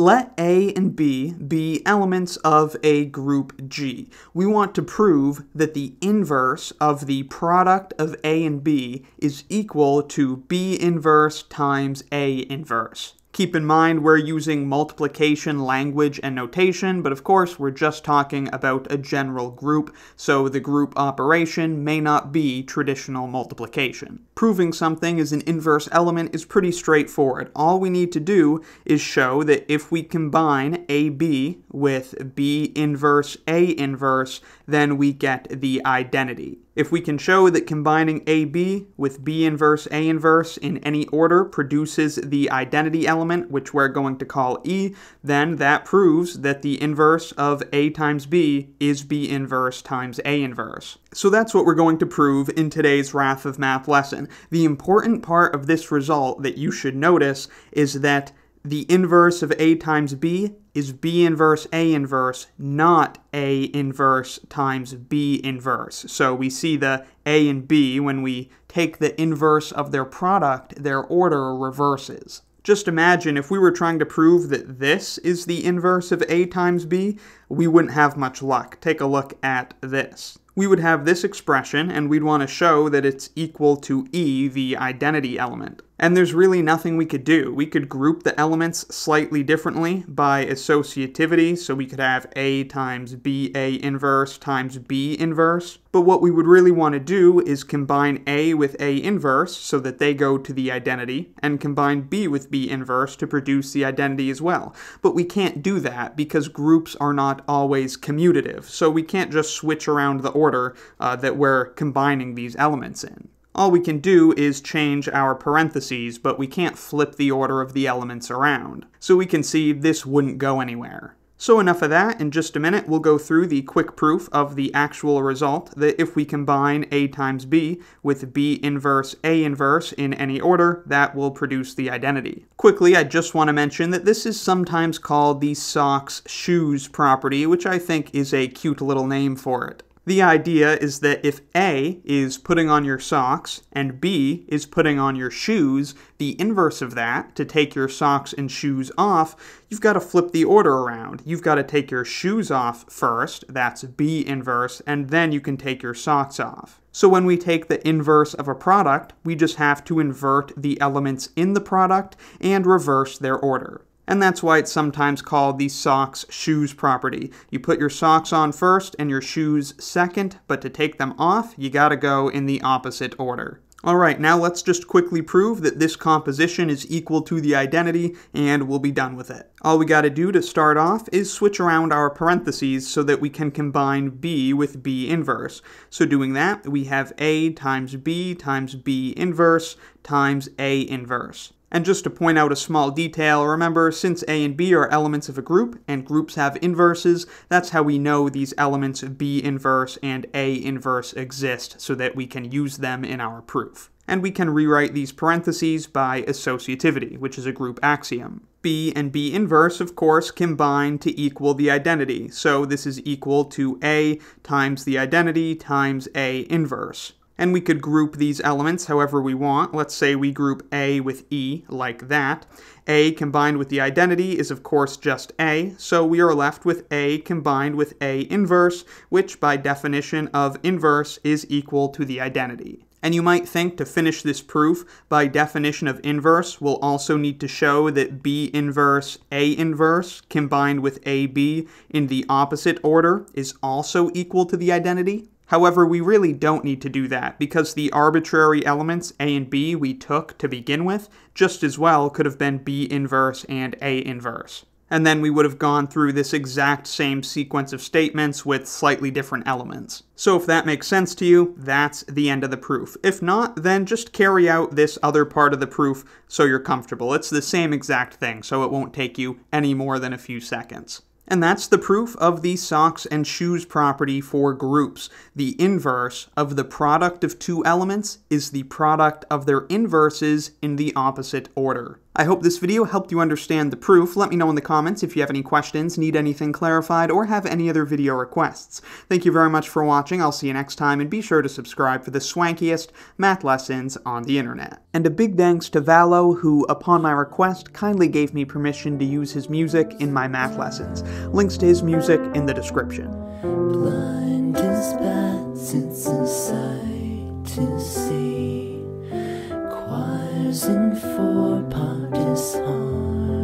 Let A and B be elements of a group G. We want to prove that the inverse of the product of A and B is equal to B inverse times A inverse. Keep in mind we're using multiplication language and notation, but of course we're just talking about a general group, so the group operation may not be traditional multiplication. Proving something is an inverse element is pretty straightforward. All we need to do is show that if we combine AB with B inverse A inverse, then we get the identity. If we can show that combining AB with B inverse A inverse in any order produces the identity element, which we're going to call E, then that proves that the inverse of A times B is B inverse times A inverse. So that's what we're going to prove in today's Wrath of Math lesson. The important part of this result that you should notice is that the inverse of A times B is B inverse A inverse, not A inverse times B inverse. So we see the A and B, when we take the inverse of their product, their order reverses. Just imagine if we were trying to prove that this is the inverse of A times B, we wouldn't have much luck. Take a look at this we would have this expression, and we'd want to show that it's equal to e, the identity element. And there's really nothing we could do. We could group the elements slightly differently by associativity, so we could have A times BA inverse times B inverse. But what we would really want to do is combine A with A inverse so that they go to the identity, and combine B with B inverse to produce the identity as well. But we can't do that because groups are not always commutative, so we can't just switch around the order uh, that we're combining these elements in. All we can do is change our parentheses, but we can't flip the order of the elements around. So we can see this wouldn't go anywhere. So enough of that, in just a minute we'll go through the quick proof of the actual result that if we combine A times B with B inverse A inverse in any order, that will produce the identity. Quickly, I just want to mention that this is sometimes called the socks shoes property, which I think is a cute little name for it. The idea is that if A is putting on your socks and B is putting on your shoes, the inverse of that, to take your socks and shoes off, you've got to flip the order around. You've got to take your shoes off first, that's B inverse, and then you can take your socks off. So when we take the inverse of a product, we just have to invert the elements in the product and reverse their order and that's why it's sometimes called the socks shoes property. You put your socks on first and your shoes second, but to take them off, you gotta go in the opposite order. Alright, now let's just quickly prove that this composition is equal to the identity, and we'll be done with it. All we gotta do to start off is switch around our parentheses so that we can combine b with b inverse. So doing that, we have a times b times b inverse times a inverse. And just to point out a small detail, remember, since A and B are elements of a group, and groups have inverses, that's how we know these elements B inverse and A inverse exist, so that we can use them in our proof. And we can rewrite these parentheses by associativity, which is a group axiom. B and B inverse, of course, combine to equal the identity, so this is equal to A times the identity times A inverse and we could group these elements however we want. Let's say we group A with E, like that. A combined with the identity is of course just A, so we are left with A combined with A inverse, which by definition of inverse is equal to the identity. And you might think to finish this proof, by definition of inverse, we'll also need to show that B inverse A inverse combined with AB in the opposite order is also equal to the identity. However, we really don't need to do that, because the arbitrary elements A and B we took to begin with just as well could have been B inverse and A inverse. And then we would have gone through this exact same sequence of statements with slightly different elements. So if that makes sense to you, that's the end of the proof. If not, then just carry out this other part of the proof so you're comfortable. It's the same exact thing, so it won't take you any more than a few seconds. And that's the proof of the socks and shoes property for groups. The inverse of the product of two elements is the product of their inverses in the opposite order. I hope this video helped you understand the proof. Let me know in the comments if you have any questions, need anything clarified, or have any other video requests. Thank you very much for watching. I'll see you next time, and be sure to subscribe for the swankiest math lessons on the internet. And a big thanks to Valo, who, upon my request, kindly gave me permission to use his music in my math lessons. Links to his music in the description. Blind a sight to see. In four part disharmony when